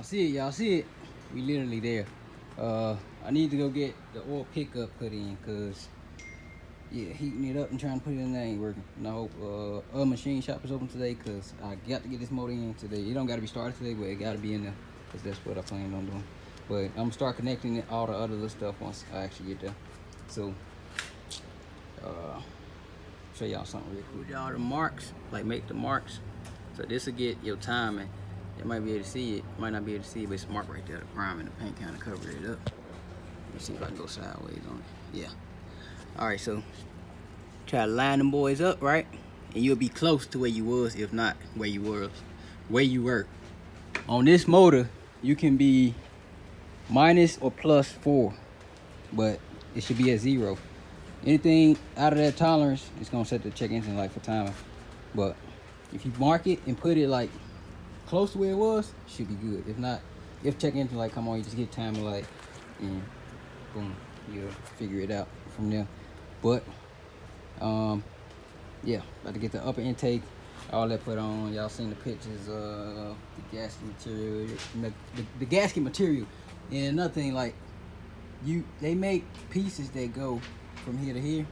Y'all see it, y'all see it. We literally there. Uh, I need to go get the oil pickup put in because, yeah, heating it up and trying to put it in there ain't working. And I hope uh, a machine shop is open today because I got to get this motor in today. It don't got to be started today, but it got to be in there because that's what I plan on doing. But I'm going to start connecting it, all the other little stuff once I actually get there. So, uh, show y'all something real quick. Y'all the marks, like make the marks. So this will get your timing. Might be able to see it, might not be able to see it, but it's marked right there. The prime and the paint kind of covered it up. Let me see if I can go sideways on it. Yeah. All right, so try to line them boys up, right? And you'll be close to where you was, if not where you was, where you were. On this motor, you can be minus or plus four, but it should be at zero. Anything out of that tolerance, it's gonna set the check engine light for timing. But if you mark it and put it like close to where it was, should be good. If not, if check engine light come on, you just get timing light and boom, you'll figure it out from there. But um yeah, about to get the upper intake, all that put on. Y'all seen the pictures of the gasket material, the, the, the gasket material. And another thing, like you they make pieces that go from here to here.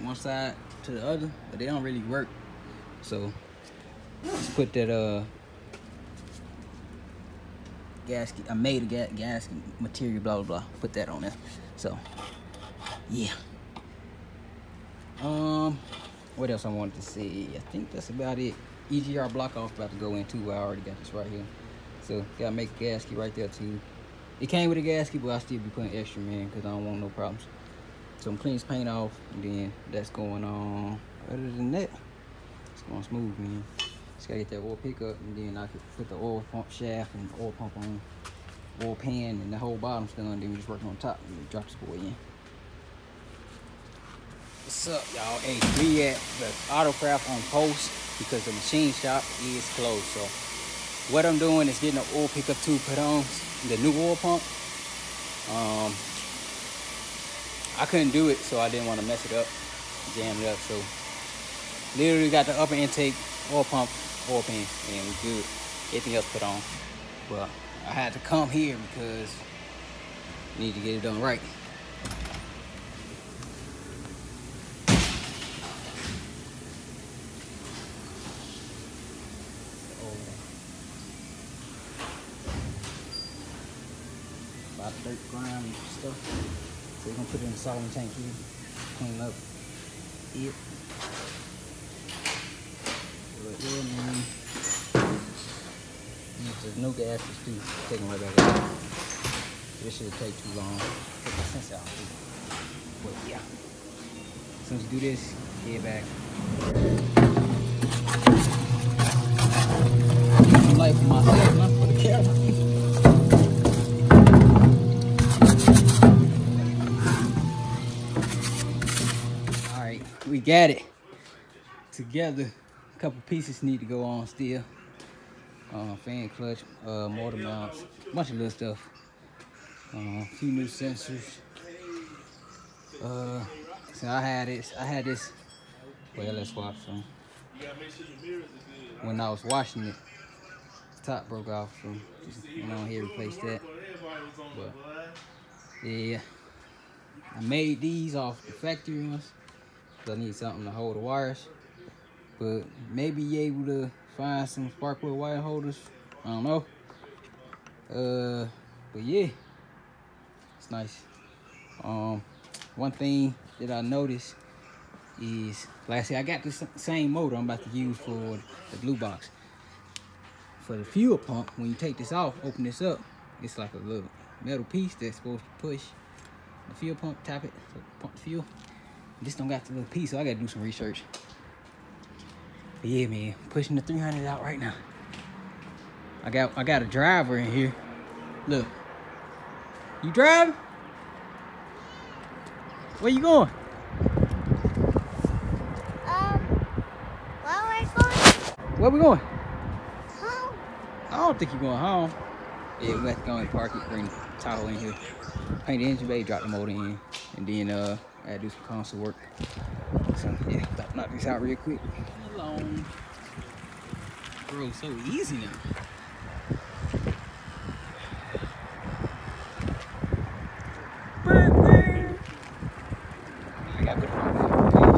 One side to the other, but they don't really work. So let's put that uh gasket. I made a ga gasket material, blah blah blah. Put that on there. So yeah. Um, what else I wanted to say? I think that's about it. EGR block off about to go in too. I already got this right here. So gotta make a gasket right there too. It came with a gasket, but I still be putting extra in because I don't want no problems. So I'm cleaning this paint off, and then that's going on. Other than that, it's going smooth, man. Just gotta get that oil pickup, and then I could put the oil pump shaft and oil pump on, oil pan, and the whole bottom's done. Then we just working on top and drop this boy in. What's up, y'all? Hey, we at the Autocraft on post because the machine shop is closed. So what I'm doing is getting the oil pickup tube put on the new oil pump. Um, I couldn't do it, so I didn't want to mess it up, jam it up. So literally got the upper intake oil pump, oil pan, and we good. Everything else put on. But I had to come here because I need to get it done right. about dirt grime and stuff. So we're gonna put it in the solvent tank here, clean up it. But yeah, man. And If there's no gas, just do take right back out. This should take too long. Take the sense out. too. But yeah. As soon do this, get back. Light for myself, not for the camera. We got it together. A couple pieces need to go on still. Uh, fan clutch, uh, motor mounts, bunch of little stuff. Uh, a few new sensors. Uh, so I had this. I had this. Well, let's swap some. When I was washing it, top broke off, so just went on here replaced that. But yeah. I made these off the factory ones. I need something to hold the wires. But maybe able to find some spark plug wire holders. I don't know. Uh, but yeah, it's nice. Um, one thing that I noticed is, like I said, I got the same motor I'm about to use for the blue box. For the fuel pump, when you take this off, open this up, it's like a little metal piece that's supposed to push the fuel pump, tap it, so pump the fuel. This don't got the little piece, so I gotta do some research. But yeah, man, pushing the 300 out right now. I got I got a driver in here. Look, you drive? Where you going? Um, where we going? Where we going? Home. I don't think you're going home. Yeah, we have to go and park it, bring the Tahoe in here, paint the engine bay, drop the motor in, and then uh, I do some console work. So yeah, knock- this out real quick. Alone. grow so easy now. I got put it.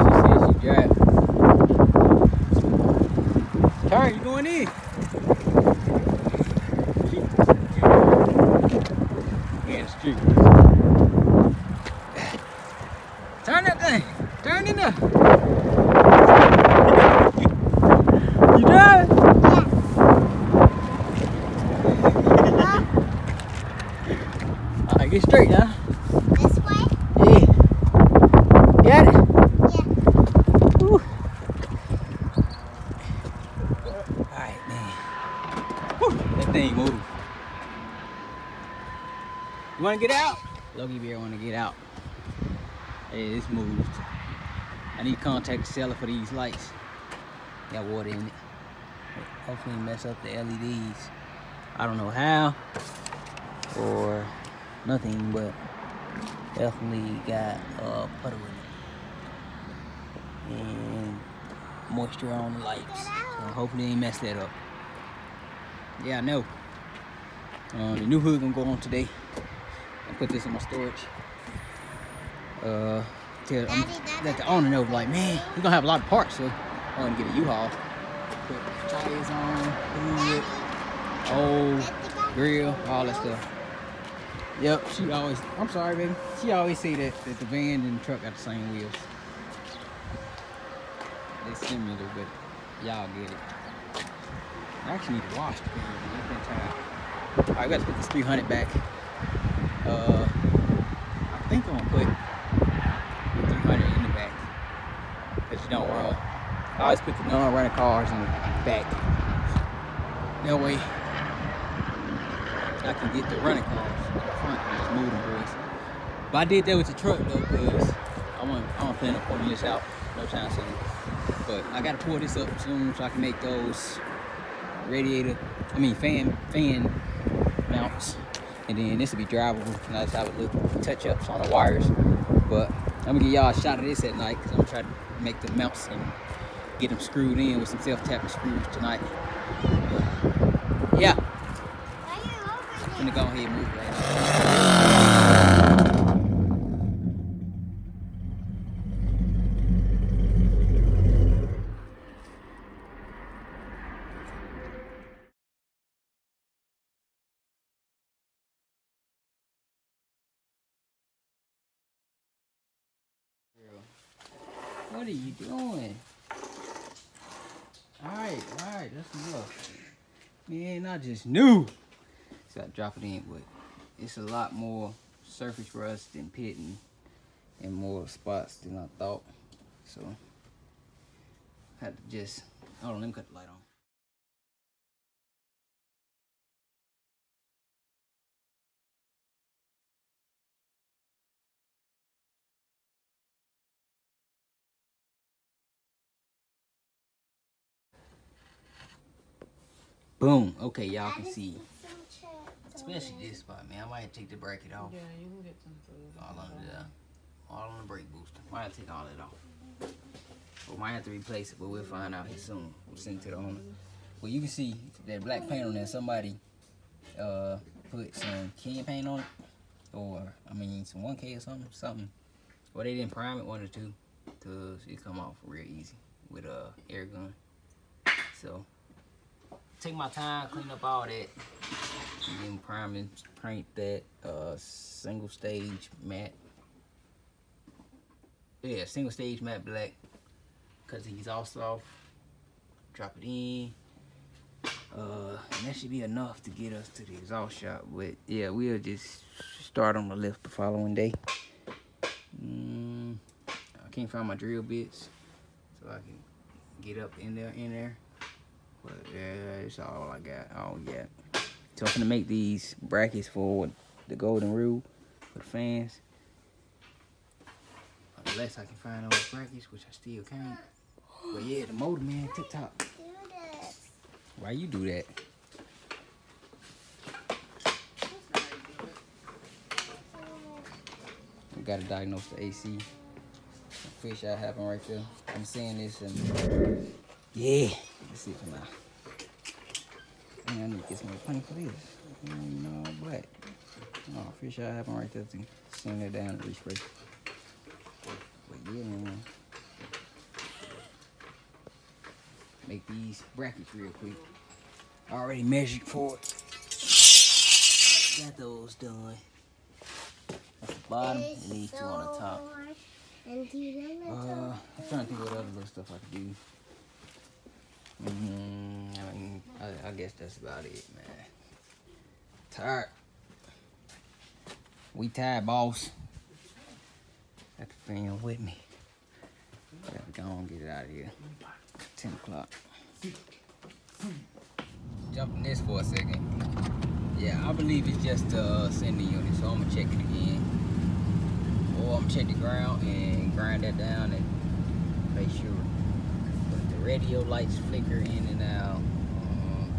She said she drive. Turn, you going in? Yeah, the street. Turn that thing. Turn in there. You driving? All right, get straight now. This way? Yeah. Got it? Yeah. Woo. Alright, man. Woo, that thing moved. You wanna get out? Logie Bear wanna get out. Hey, it's moved. I need to contact the seller for these lights. Got water in it. Hopefully mess up the LEDs. I don't know how or nothing, but definitely got uh, puddle in it and moisture on the lights. So hopefully they mess that up. Yeah, I know. Uh, the new hood gonna go on today. I put this in my storage. Uh, tell I'm, Daddy, let the owner know, like, man, he's gonna have a lot of parts, so I want to get a U-Haul. Put tires on, hood, old grill, all that stuff. Yep, she always. I'm sorry, baby. She always say that, that the van and the truck got the same wheels. They similar, but y'all get it. I actually need to wash the van. man. It's been time. All right, we got to put this 300 back. Uh, I think I'm gonna put 300 in the back because you don't run. I always put the non-running cars in the back. That way, I can get the running cars in the front and just move them boys. But I did that with the truck though, cause I want I want to plan on pulling this out no time soon. But I gotta pull this up soon so I can make those radiator, I mean fan fan mounts, and then this will be drivable. And I just have a little touch ups on the wires. But I'm gonna give y'all a shot of this at night because I'm gonna try to make the mounts and get them screwed in with some self tapping screws tonight. Yeah. Why are you over I'm gonna go ahead and move right are you doing? Alright, alright, that's enough. Man, I just knew. Just gotta drop it in, but it's a lot more surface rust us than pitting and more spots than I thought. So, had to just, hold on, let me cut the light on. Boom. Okay, y'all can see. Especially this spot, man. I might have to take the bracket off. Yeah, you can get some food. All under the, all on the brake booster. Might have to take all that off. We might have to replace it, but we'll find out here soon. We'll send it to the owner. Well, you can see that black paint on there. Somebody uh, put some can paint on it, or I mean some 1K or something, something. Well, they didn't prime it, one or two, cause it come off real easy with a uh, air gun. So take my time, clean up all that, and then prime and paint that uh, single stage matte. Yeah, single stage matte black. Cause he's all soft. Drop it in. Uh, and that should be enough to get us to the exhaust shop. But yeah, we'll just start on the lift the following day. Mm, I can't find my drill bits, so I can get up in there, in there. But yeah, that's all I got. Oh yeah. So I'm gonna make these brackets for the golden rule for the fans. Unless I can find those brackets, which I still can't. But yeah, the motor man, TikTok. Why you do that? We gotta diagnose the AC. Fish out happen right there. I'm seeing this and yeah, let's see for now. Man, I need to get some more paint for this. Mm, No black. Oh, fish eye happen right there to send that down and respray. But yeah, man. Make these brackets real quick. I already measured for it. Got those done. That's the bottom and these two on the top. And do the Uh. I'm trying to think what other little stuff I could do. Mm, I mean, I, I guess that's about it, man. Tired. We tired, boss. Got the film with me. Gotta go and get it out of here. 10 o'clock. Jumping this for a second. Yeah, I believe it's just a sending unit, so I'm gonna check it again. Or I'm gonna check the ground and grind that down and make sure. Radio lights flicker in and out. Um,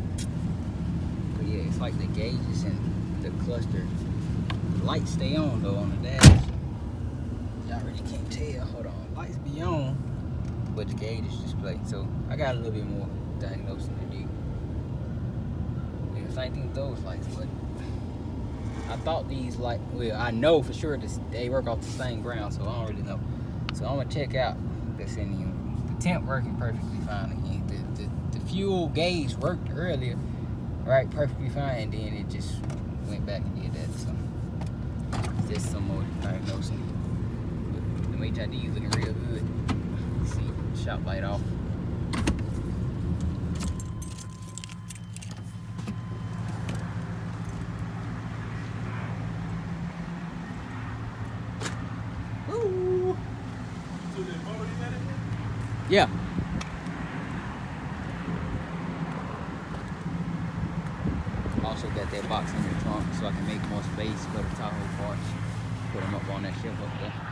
but yeah, it's like the gauges and the cluster. The lights stay on though on the dash. Y'all really can't tell. Hold on, lights be on, but the gauge is. So I got a little bit more diagnosing to do. Same thing with those lights, but I thought these like well, I know for sure this they work off the same ground, so I don't really know. So I'm gonna check out the. The temp working perfectly fine again. The, the the fuel gauge worked earlier, right, perfectly fine, and then it just went back and did that. So it's just some more diagnosing. But the HID is looking real good. See, shop light off. Woo! Yeah. Also got that box in the trunk so I can make more space for the Tahoe parts. Put them up on that shelf up there.